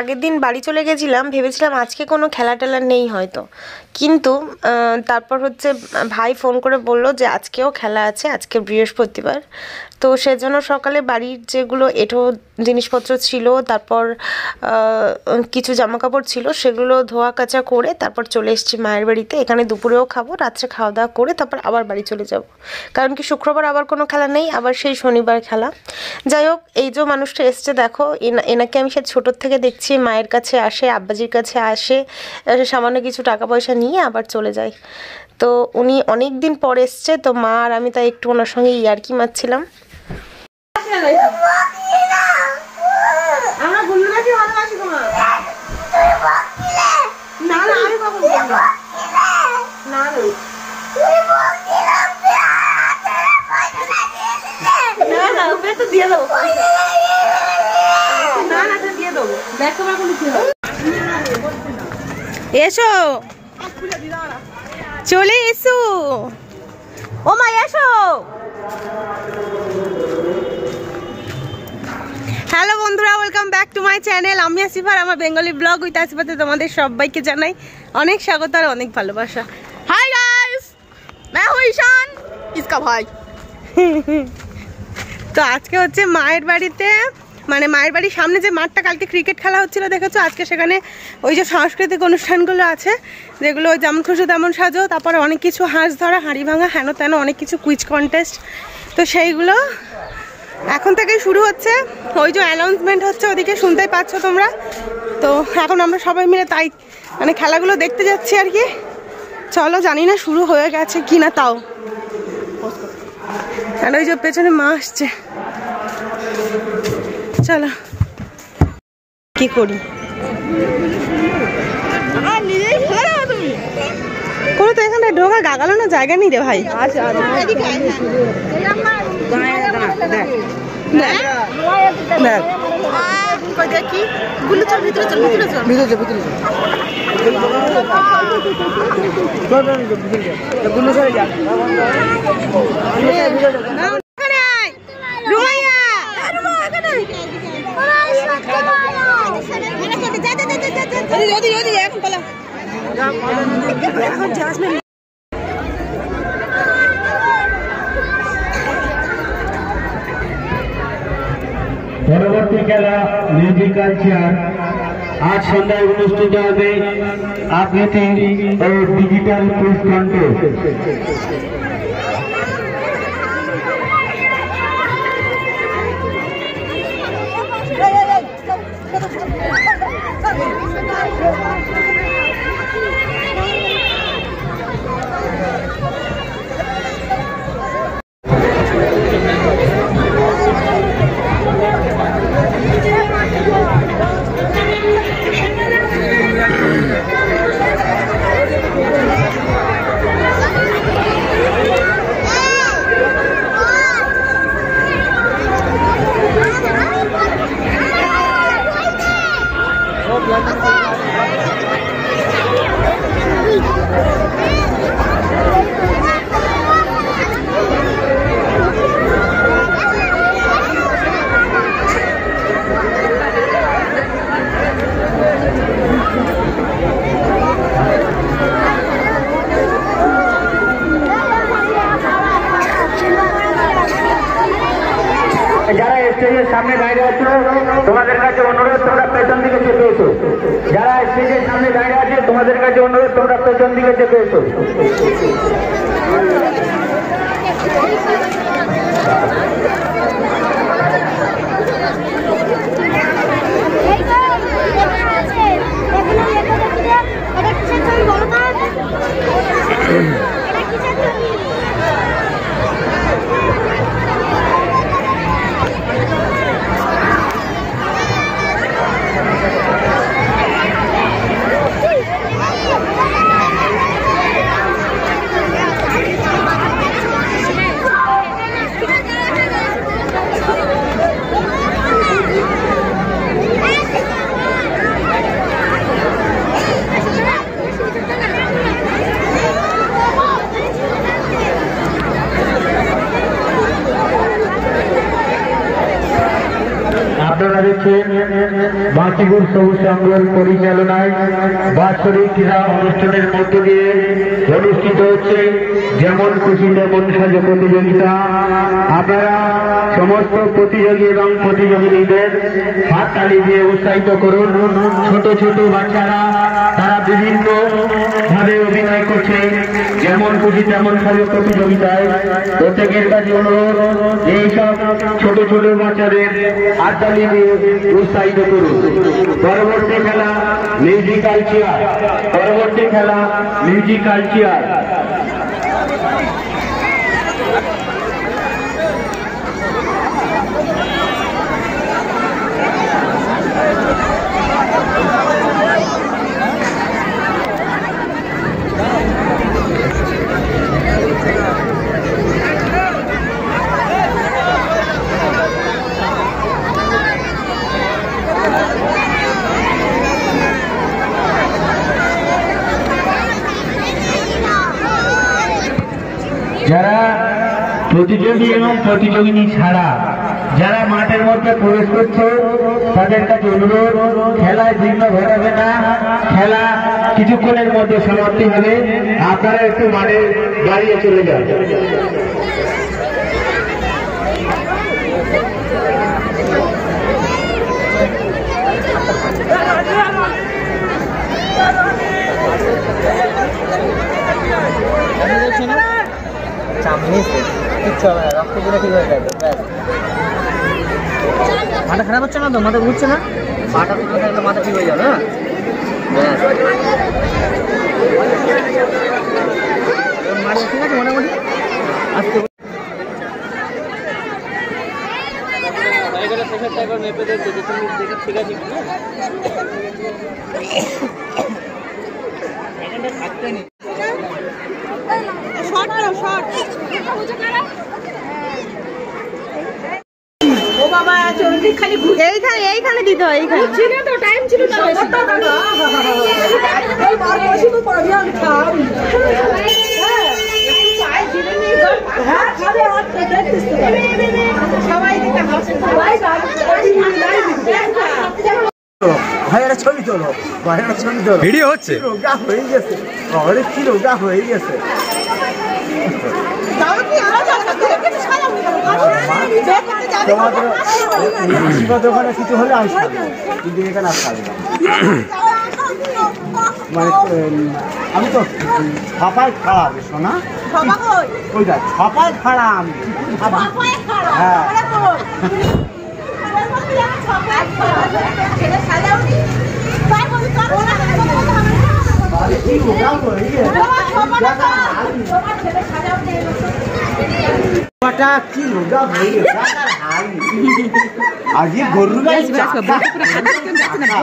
আগের দিন বাড়ি চলে গেছিলাম, ভেবেছিলাম আজকে কোনো খেলা টেলা নেই হয়তো। কিন্তু তারপর হচ্ছে ভাই ফোন করে বলল যে আজকেও খেলা আছে, আজকে বৃহস্পতিবার। তো সেজন্য সকালে বাড়ির যেগুলো এঁঠো জিনিসপত্র ছিল, তারপর কিছু জামা কাপড় ছিল, সেগুলো ধোয়া কাচা করে তারপর চলে এসেছি মায়ের বাড়িতে। এখানে দুপুরেও খাব, রাত্রে খাওয়া দাওয়া করে তারপর আবার বাড়ি চলে যাব। কারণ কি শুক্রবার আবার কোনো খেলা নেই, আবার সেই শনিবার খেলা। যাই হোক, এই যে মানুষটা এসছে, দেখো, এনা- এনাকে আমি সে ছোটোর থেকে দেখছি, মায়ের কাছে আসে, আব্বাজির কাছে আসে সামান্য কিছু টাকা পয়সা নিয়ে আবার চলে যায়। তো উনি অনেক দিন পর এসছে, তো মা আর আমি তাই একটু ওনার সঙ্গে ইয়ার্কি মারছিলাম। আমরা কি হবে এসো। চলে এসো। ও মা মাই চ্যানেল আমি আসিফার আমার বেঙ্গলি ব্লগ উইথ আসিফাতে তোমাদের সবাইকে জানাই অনেক স্বাগত আর অনেক ভালোবাসা হাই গাইস मैं हूँ ईशान इसका भाई তো আজকে হচ্ছে মায়ের বাড়িতে মানে মায়ের বাড়ির সামনে যে মাঠটা কালকে ক্রিকেট খেলা হচ্ছিল দেখেছো আজকে সেখানে ওই যে সাংস্কৃতিক অনুষ্ঠানগুলো আছে যেগুলো ওই যেমন খুশি তেমন সাজো তারপরে অনেক কিছু হাঁস ধরা হাঁড়ি ভাঙা হেন তেন অনেক কিছু কুইজ কন্টেস্ট তো সেইগুলো এখন থেকেই শুরু হচ্ছে। ওই যে অ্যানাউন্সমেন্ট হচ্ছে ওদিকে শুনতেই পাচ্ছ তোমরা। তো এখন আমরা সবাই মিলে তাই মানে খেলাগুলো দেখতে যাচ্ছি আর কি। চলো জানি না শুরু হয়ে গেছে কি না তাও। আর ওই যে পেছনে মা আসছে। চলো কি করি? কোনো তো এখানে ঢোকা গাগালো না জায়গা নেই রে ভাই। দেখ কই দেখি গুলো চল ভিতরে চল ভিতরে চল ভিতরে যা, ভিতরে চল, চল, চল, ভিতরে যা। তা গুলো সরে যা। না, এখানে আয়। রুমাইয়া ওদিকে, ওদিকে, ওদিকে, এখন পালা। এখন জাসমিন পরবর্তী খেলা মিউজিক্যাল চেয়ার আজ সন্ধ্যায় অনুষ্ঠিত হবে আকৃতি ও ডিজিটাল কুইজ কন্টেস্ট কাছে অনুরোধ তোমরা পেছন দিকে চেপে এসো আপনারা দেখছেন Yeah, yeah, yeah. বাঁকিপুর সবুজ সংঘের পরিচালনায় বাৎসরিক ক্রীড়া অনুষ্ঠানের মধ্য দিয়ে অনুষ্ঠিত হচ্ছে যেমন খুশি তেমন সাজো প্রতিযোগিতা। আপনারা সমস্ত প্রতিযোগী এবং প্রতিযোগীদের হাততালি দিয়ে উৎসাহিত করুন। ছোট ছোট বাচ্চারা, তারা বিভিন্ন ভাবে অভিনয় করছে। যেমন খুশি তেমন সাজো প্রতিযোগিতায় প্রত্যেকের কাছে অনুরোধ এইসব ছোট ছোট বাচ্চাদের হাততালি দিয়ে উৎসাহিত করুন। পরবর্তী খেলা মিউজিক্যাল চেয়ার পরবর্তী খেলা মিউজিক্যাল চেয়ার যারা প্রতিযোগী এবং প্রতিযোগিনী ছাড়া যারা মাঠের মধ্যে প্রবেশ করছে, তাদের কাছে অনুরোধ খেলায় বিঘ্ন ঘটাবে না। খেলা কিছুক্ষণের মধ্যে সমাপ্তি হবে। আপনারা একটু মাঠে দাঁড়িয়ে চলে যান। মাথা খারাপ হচ্ছে না তো? মাথা ঘুরছে না? মাথা ঘুরতে থাকলে মাথা ঠিক হয়ে যাবে হ্যাঁ? ঠিক আছে মোটামুটি? আজকে ঠিক আছে এইখানে এইখানে দিতে হয় এইখানে। ভাইয়েরা ছবি তোলো ভাইয়েরা ছবি তোলো। ভিডিও হচ্ছে? রোগা হয়ে গেছে। অনেক কি রোগা হয়ে গেছে। তোমাদের কিছু হলে আমি এখানে আর। মানে আমি তো ছাপায় রে সোনা ওই দেখ ছাপায় খাড়া আমি হ্যাঁ রোগা হয়ে গেছে বাটা কি রোগা হয়ে গেছে আজকে গরু গাই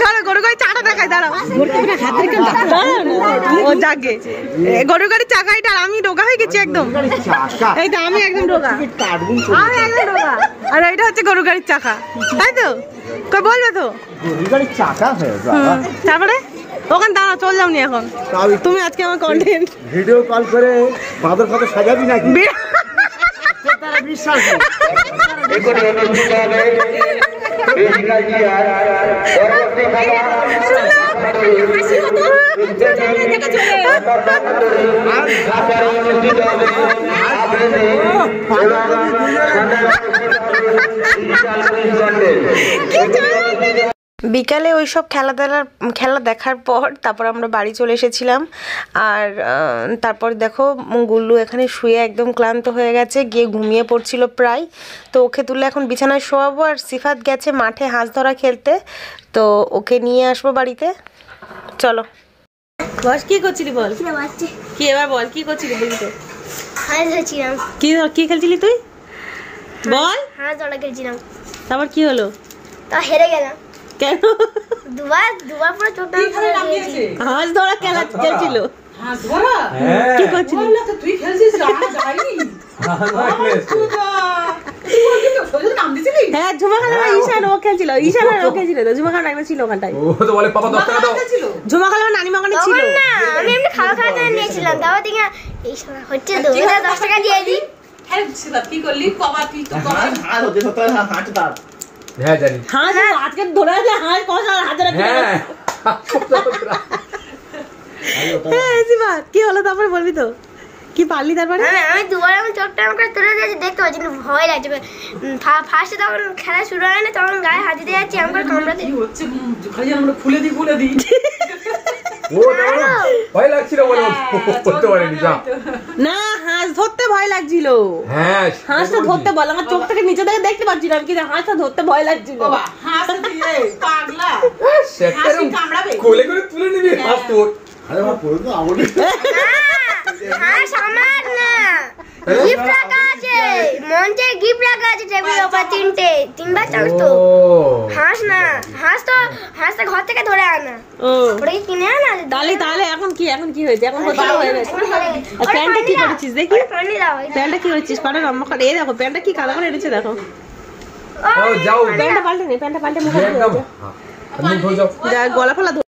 চলো গরু গাড়ি চাটা দেখাই দাঁড়াও। দাঁড়াও ও জাগে। গরু চাকাইটা আমি রোগা হয়ে গেছি একদম। এই তো আমি একদম রোগা আমি একদম রোগা আর এটা হচ্ছে গরু গাড়ির চাকা তাই তো? কই বলবে তো? তারপরে? ওখানে দাঁড়াও চল যাওনি এখন। তুমি আজকে আমার কন্টেন্ট ভিডিও কল করে বাঁদর কত সাজাবি নাকি? তারা বিশ্বাস। এখানে তারপরে অনুষ্ঠিত হবে আবৃত্তি বিকালে ওই সব খেলা দেখার খেলা দেখার পর তারপর আমরা বাড়ি চলে এসেছিলাম। আর তারপর দেখো গুল্লু এখানে শুয়ে একদম ক্লান্ত হয়ে গেছে গিয়ে ঘুমিয়ে পড়ছিল প্রায়। তো ওকে তুলে এখন বিছানায় শোয়াবো আর সিফাত গেছে মাঠে হাঁস ধরা খেলতে। তো ওকে নিয়ে আসব বাড়িতে। চলো। বস কি করছিলি বল? কি এবার বল কি করছিলি বলি তো? কি কি খেলছিলি তুই? বল। হাঁস ধরা খেলছিলাম। তারপর কি হলো? তা হেরে গেলাম। কেন? দুবার পুরো করে হাঁস ধরা খেলা খেলছিল। কি করছিলি? তুই খেলছিস আমরা যাইনি হ্যাঁ ঝুমা খালা ঈশান ও খেলছিল ঈশান আর ও খেলছিল তো ঝুমা খালা ছিল ওখানটায়। ও তো বলে পাপা দশ টাকা দাও। ঝুমা খালা নানিমা ওখানে ছিল। না আমি এমনি খাওয়া খাওয়ার জন্য নিয়েছিলাম। এই সময় হচ্ছে তো এবার দশ টাকা দিয়ে দিই। হ্যাঁ কি করলি? কবা তুই তো কবা হাত হতে সত্তর হাত হাঁটু তার। হ্যাঁ জানি। হাঁস আজকে ধরে আছে হাঁস কষা হাজার হ্যাঁ। হ্যাঁ কি হলো তারপরে বলবি তো? কি পারলি তারপরে? হ্যাঁ আমি দুবার আমি চোখটা আমাকে তুলে দিয়েছি দেখতে পাচ্ছি কিন্তু ভয় লাগছে। ফার্স্টে তখন খেলা শুরু হয় না তখন গায়ে হাত দিতে যাচ্ছি আমাকে কামড়াতে হচ্ছে খালি আমরা খুলে দিই খুলে দিই। ও ভয় লাগছিল বলে করতে পারেনি যা। না হাঁস ধরতে ভয় লাগছিল। হ্যাঁ হাঁসটা ধরতে বল আমার চোখ থেকে নিচে থেকে দেখতে পাচ্ছিলাম কিন্তু হাঁসটা ধরতে ভয় লাগছিল। বাবা হাঁস দিয়ে পাগলা। সেটা কামড়াবে। কোলে করে তুলে নিবি হাঁস তোর। আরে আমার পড়ে তো হাঁস আমার না। মঞ্চে গিফট রাখা আছে টেবিলের উপর তিনটে তিনবার চান্স তো হাঁস না হাঁস তো হাঁস তো ঘর থেকে ধরে আনা ও ওটা কি কিনে আনা তাহলে তাহলে এখন কি এখন কি হয়েছে এখন হচ্ছে হয়ে গেছে প্যান্টটা কি করেছিস দেখি পানি দাও প্যান্টটা কি করেছিস পাটা লম্বা করে এই দেখো প্যান্টটা কি কালো করে এনেছে দেখো ও যাও প্যান্টটা পাল্টে নে প্যান্টটা পাল্টে মুখে হ্যাঁ যা গলা ফলা ধরে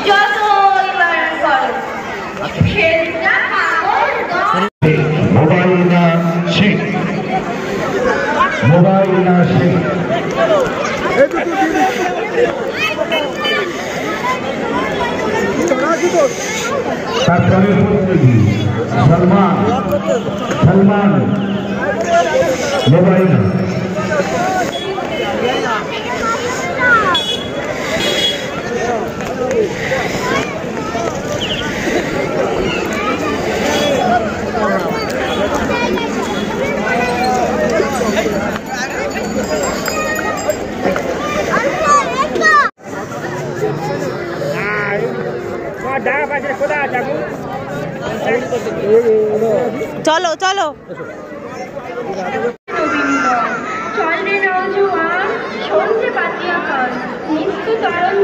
কে ওরা মোবাইল না শেখ মোবাইল না শেখ তারপরে প্রতিযোগী সলমান সলমান মোবাইল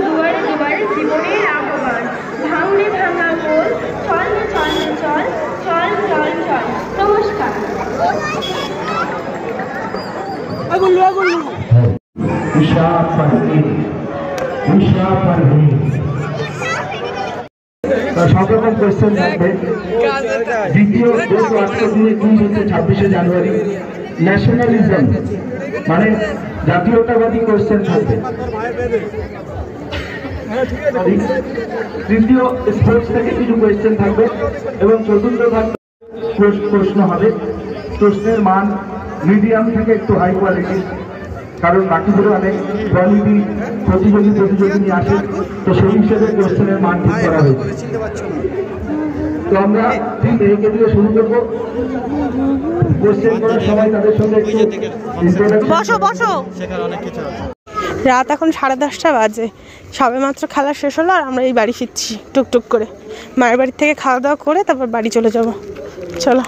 দুয়ারে জীবনের আহ্বান ভাঙনে ভাঙা গোল চল চল। চল চল চল চল নমস্কার উষা পারভীন উষা সব রকম কোয়েশ্চেন থাকবে দ্বিতীয় হচ্ছে ছাব্বিশে জানুয়ারি? ন্যাশনালিজম মানে জাতীয়তাবাদী কোয়েশ্চেন থাকবে। তৃতীয় স্পোর্টস থেকে কিছু কোয়েশ্চেন থাকবে এবং চতুর্থ থাকবে প্রশ্ন হবে। প্রশ্নের মান মিডিয়াম থেকে একটু হাই কোয়ালিটি কারণ বাকিগুলো অনেক কোয়ালিটি প্রতিযোগী প্রতিযোগী নিয়ে আসে তো সেই হিসেবে কোশ্চেনের মান ঠিক করা হয়েছে। তো আমরা ঠিক একে দিয়ে শুরু করব। কোশ্চেন করার সময় তাদের সঙ্গে একটু বসো বসো। রাত এখন সাড়ে দশটা বাজে। সবে মাত্র খেলা শেষ হলো আর আমরা এই বাড়ি ফিরছি টুকটুক করে। মায়ের বাড়ি থেকে খাওয়া দাওয়া করে তারপর বাড়ি চলে যাব। চলো।